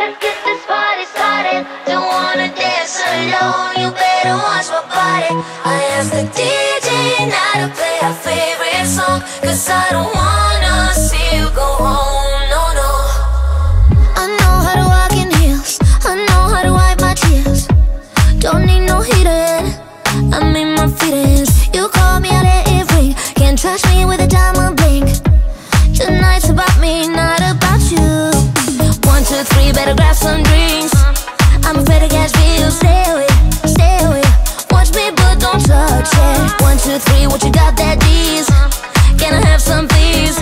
Let's get this party started. Don't wanna dance alone. You better watch my body. I am the DJ Now to play our favorite song. Cause I don't wanna see you go home No, no. I know how to walk in heels. I know how to wipe my tears. Don't need no heater. I my feelings. You me Can't trust me with touch it. One, two, three, what you got That that is? Can I have some please?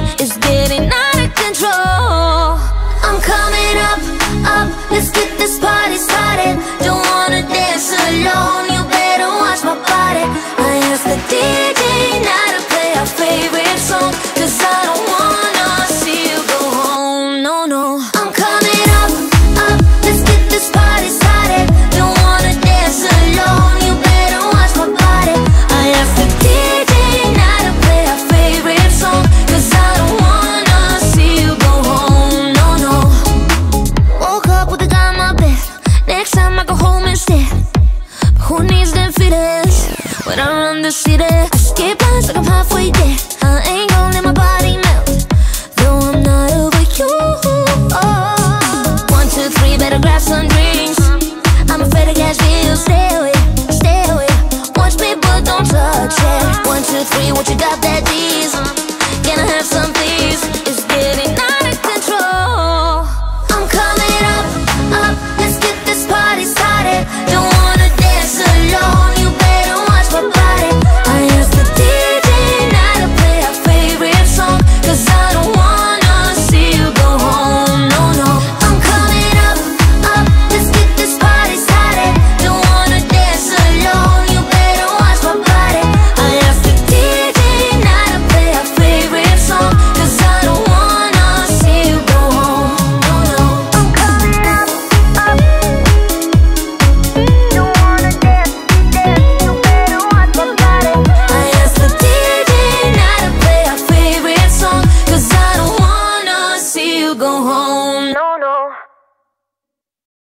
sweetest When I run the city I skip lines like I'm halfway there. I ain't gon' let my body melt Though I'm not over you. Oh. One, two, three, better grab some drinks. I'm afraid to catch real Stay away, stay away. Watch me but don't touch it One, two, three, what you got that is? Can I have some